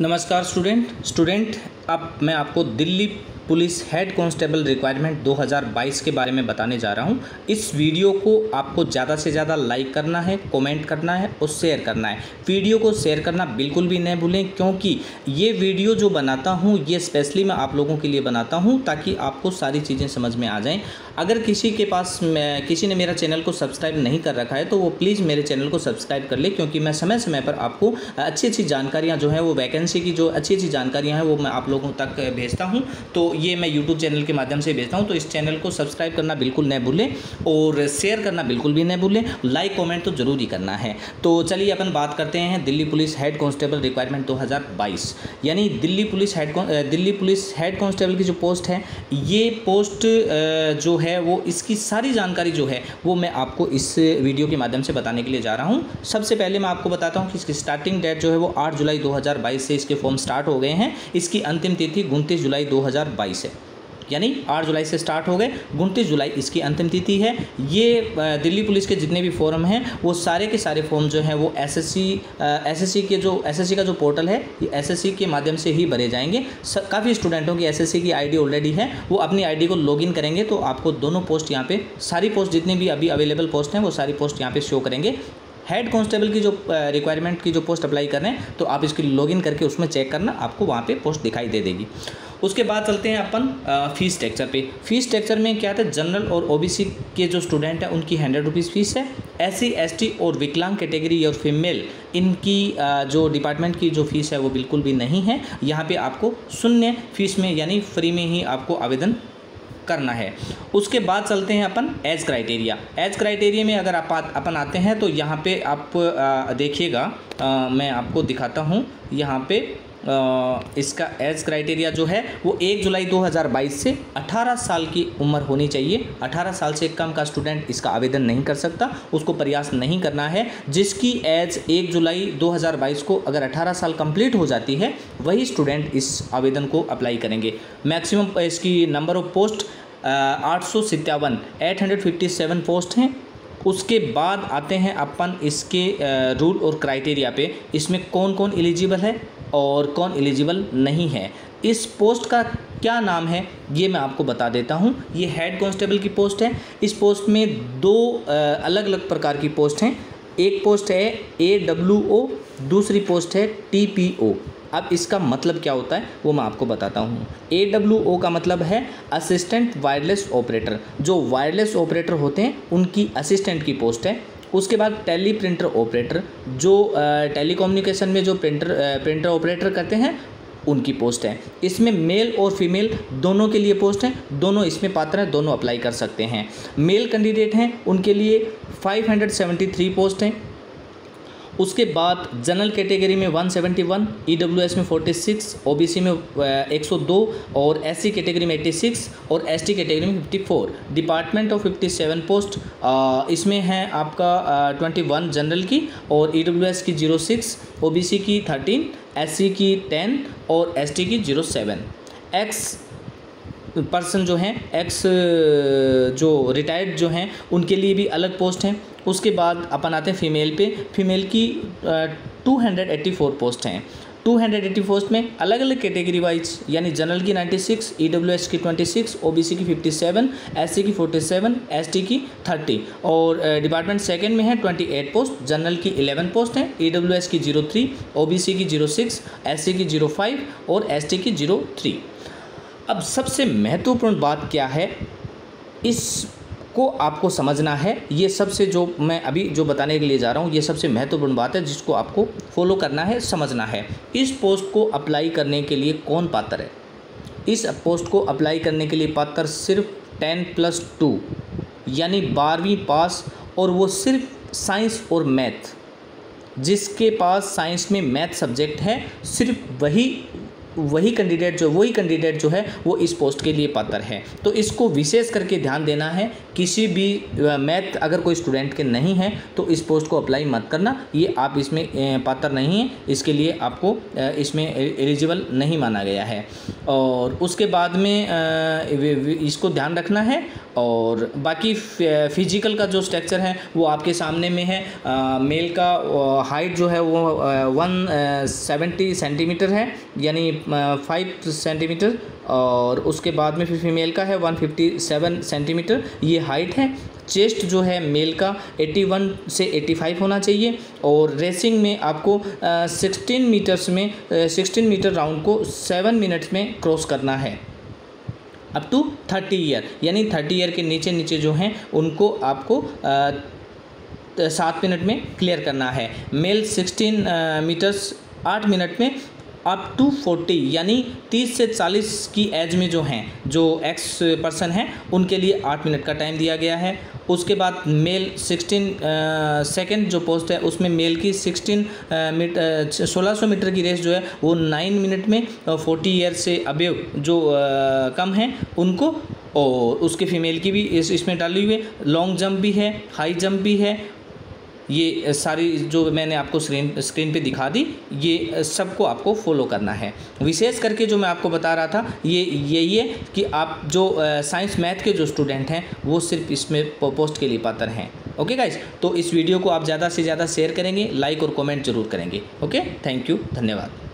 नमस्कार student. Student अब मैं आपको Delhi police head constable requirement 2022 के बारे में बताने जा रहा हूँ। इस वीडियो को आपको ज़्यादा से ज़्यादा लाइक करना है, कमेंट करना है और शेयर करना है। वीडियो को शेयर करना बिल्कुल भी नहीं भूलें, क्योंकि ये वीडियो जो बनाता हूँ, ये स्पेशली मैं आप लोगों के लिए बनाता हूँ ताकि आपको सारी चीज़ें समझ में आ जाएँ। अगर किसी के पास किसी ने मेरा चैनल को सब्सक्राइब नहीं कर रखा है तो वो प्लीज़ मेरे चैनल को सब्सक्राइब कर ले, क्योंकि मैं समय समय पर आपको अच्छी अच्छी जानकारियाँ जो हैं, वो वैकेंसी की जो अच्छी अच्छी जानकारियाँ हैं, वो मैं आप लोगों तक भेजता हूँ। तो ये मैं यूट्यूब चैनल के माध्यम से भेजता हूँ तो इस चैनल को सब्सक्राइब करना बिल्कुल नहीं भूलें और शेयर करना बिल्कुल भी नहीं भूलें। लाइक कॉमेंट तो ज़रूर ही करना है। तो चलिए अपन बात करते हैं Delhi police head constable requirement दो यानी Delhi police head Delhi police head constable की जो पोस्ट है, ये पोस्ट जो है वो इसकी सारी जानकारी जो है, वो मैं आपको इस वीडियो के माध्यम से बताने के लिए जा रहा हूँ। सबसे पहले मैं आपको बताता हूँ कि इसकी स्टार्टिंग डेट जो है वो 8 जुलाई 2022 से इसके फॉर्म स्टार्ट हो गए हैं। इसकी अंतिम तिथि उनतीस जुलाई 2022 है यानी 8 जुलाई से स्टार्ट हो गए, उनतीस जुलाई इसकी अंतिम तिथि है। ये दिल्ली पुलिस के जितने भी फॉर्म हैं, वो सारे के सारे फॉर्म जो हैं, वो एसएससी एसएससी के जो एसएससी का जो पोर्टल है, ये एसएससी के माध्यम से ही भरे जाएँगे। काफ़ी स्टूडेंटों की एसएससी की आईडी ऑलरेडी है, वो अपनी आईडी को लॉगिन करेंगे तो आपको दोनों पोस्ट यहाँ पे, सारी पोस्ट जितनी भी अभी अवेलेबल पोस्ट हैं, वो सारी पोस्ट यहाँ पे शो करेंगे। हेड कांस्टेबल की जो रिक्वायरमेंट की जो पोस्ट अप्लाई कर रहे हैं तो आप इसकी लॉगिन करके उसमें चेक करना, आपको वहाँ पे पोस्ट दिखाई दे देगी। उसके बाद चलते हैं अपन फ़ीस स्ट्रक्चर पे। फ़ीस स्ट्रक्चर में क्या था? जनरल और ओबीसी के जो स्टूडेंट हैं, उनकी हंड्रेड रुपीज़ फ़ीस है। एस सी और विकलांग कैटेगरी और फीमेल इनकी जो डिपार्टमेंट की जो फ़ीस है, वो बिल्कुल भी नहीं है। यहाँ पर आपको शून्य फ़ीस में, यानी फ्री में ही आपको आवेदन करना है। उसके बाद चलते हैं अपन एज क्राइटेरिया एज क्राइटेरिया में अगर आप अपन आते हैं तो यहाँ पे आप देखिएगा मैं आपको दिखाता हूँ। यहाँ पे इसका एज क्राइटेरिया जो है, वो एक जुलाई 2022 से 18 साल की उम्र होनी चाहिए। 18 साल से कम का स्टूडेंट इसका आवेदन नहीं कर सकता, उसको प्रयास नहीं करना है। जिसकी एज एक जुलाई 2022 को अगर 18 साल कंप्लीट हो जाती है, वही स्टूडेंट इस आवेदन को अप्लाई करेंगे। मैक्सिमम इसकी नंबर ऑफ़ पोस्ट आठ सौ सत्तावन eight hundred fifty seven post हैं। उसके बाद आते हैं अपन इसके रूल और क्राइटेरिया पे। इसमें कौन कौन एलिजिबल है? और कौन एलिजिबल नहीं है। इस पोस्ट का क्या नाम है, ये मैं आपको बता देता हूँ। ये हेड कांस्टेबल की पोस्ट है। इस पोस्ट में दो अलग अलग प्रकार की पोस्ट हैं। एक पोस्ट है ए डब्ल्यू ओ दूसरी पोस्ट है टी पी ओ अब इसका मतलब क्या होता है, वो मैं आपको बताता हूँ। ए डब्ल्यू ओ का मतलब है असिस्टेंट वायरलेस ऑपरेटर जो वायरलेस ऑपरेटर होते हैं, उनकी असिस्टेंट की पोस्ट है। उसके बाद टेली प्रिंटर ऑपरेटर, जो टेली कम्युनिकेशन में जो प्रिंटर प्रिंटर ऑपरेटर करते हैं, उनकी पोस्ट है। इसमें मेल और फीमेल दोनों के लिए पोस्ट है, दोनों इसमें पात्र हैं, दोनों अप्लाई कर सकते हैं। मेल कैंडिडेट हैं, उनके लिए 573 पोस्ट हैं उसके बाद जनरल कैटेगरी में 171 ईडब्ल्यूएस में 46 ओबीसी में 102 और एससी कैटेगरी में 86 और एसटी कैटेगरी में 54 डिपार्टमेंट ऑफ़ 57 पोस्ट इसमें है आपका ट्वेंटी वन जनरल की और ईडब्ल्यूएस की 06 ओबीसी की 13 एससी की 10 और एसटी की 07 एक्स पर्सन जो हैं एक्स जो रिटायर्ड जो हैं, उनके लिए भी अलग पोस्ट हैं। उसके बाद अपन आते हैं फ़ीमेल पे। फीमेल की two hundred eighty four post हैं। टू हंड्रेड एट्टी पोस्ट में अलग अलग कैटेगरी वाइज यानी जनरल की ninety six E W S की twenty six O B C की फिफ्टी सेवन एस सी की फोर्टी सेवन एस टी की थर्टी और डिपार्टमेंट सेकेंड में है ट्वेंटी एट पोस्ट जनरल की इलेवन पोस्ट हैं ई डब्ल्यू एस की zero three O B C की ज़ीरो सिक्स एस सी की ज़ीरो फाइव और एस टी की ज़ीरो थ्री अब सबसे महत्वपूर्ण बात क्या है? इस को आपको समझना है। ये सबसे जो मैं अभी जो बताने के लिए जा रहा हूँ, ये सबसे महत्वपूर्ण बात है, जिसको आपको फॉलो करना है, समझना है। इस पोस्ट को अप्लाई करने के लिए कौन पात्र है? इस पोस्ट को अप्लाई करने के लिए पात्र सिर्फ़ टेन प्लस टू यानी बारहवीं पास, और वो सिर्फ़ साइंस और मैथ जिसके पास साइंस में मैथ सब्जेक्ट है, सिर्फ़ वही वही कैंडिडेट जो, वही कैंडिडेट जो है, वो इस पोस्ट के लिए पात्र है। तो इसको विशेष करके ध्यान देना है, किसी भी मैथ अगर कोई स्टूडेंट के नहीं है तो इस पोस्ट को अप्लाई मत करना। ये आप इसमें पात्र नहीं हैं, इसके लिए आपको इसमें एलिजिबल नहीं माना गया है। और उसके बाद में इसको ध्यान रखना है और बाकी फ़िज़िकल का जो स्ट्रक्चर है वो आपके सामने में है। आ, मेल का हाइट जो है वो वन सेवेंटी सेंटीमीटर है यानी फाइव सेंटीमीटर और उसके बाद में फिर फीमेल का है वन फिफ्टी सेवन सेंटीमीटर ये हाइट है। चेस्ट जो है मेल का 81 से 85 होना चाहिए और रेसिंग में आपको सिक्सटीन मीटर्स में सिक्सटीन मीटर राउंड को सेवन मिनट्स में क्रॉस करना है। अप टू थर्टी ईयर यानी थर्टी ईयर के नीचे नीचे जो हैं, उनको आपको सात मिनट में क्लियर करना है। मेल सिक्सटीन मीटर्स आठ मिनट में अप टू फोर्टी यानी तीस से चालीस की एज में जो हैं जो एक्स पर्सन हैं उनके लिए आठ मिनट का टाइम दिया गया है। उसके बाद मेल सिक्सटीन सेकेंड जो पोस्ट है उसमें मेल की सिक्सटीन सोलह सौ मीटर की रेस जो है वो नाइन मिनट में फोर्टी ईयर से अबेव जो आ, कम हैं उनको और उसके फीमेल की भी इस इसमें डाली हुई है। लॉन्ग जंप भी है हाई जंप भी है ये सारी जो मैंने आपको स्क्रीन स्क्रीन पे दिखा दी, ये सबको आपको फॉलो करना है। विशेष करके जो मैं आपको बता रहा था, ये, यही है कि आप जो साइंस मैथ के जो स्टूडेंट हैं, वो सिर्फ़ इसमें पोस्ट के लिए पात्र हैं। ओके गाइज़ तो इस वीडियो को आप ज़्यादा से ज़्यादा शेयर करेंगे लाइक और कॉमेंट ज़रूर करेंगे। ओके थैंक यू धन्यवाद।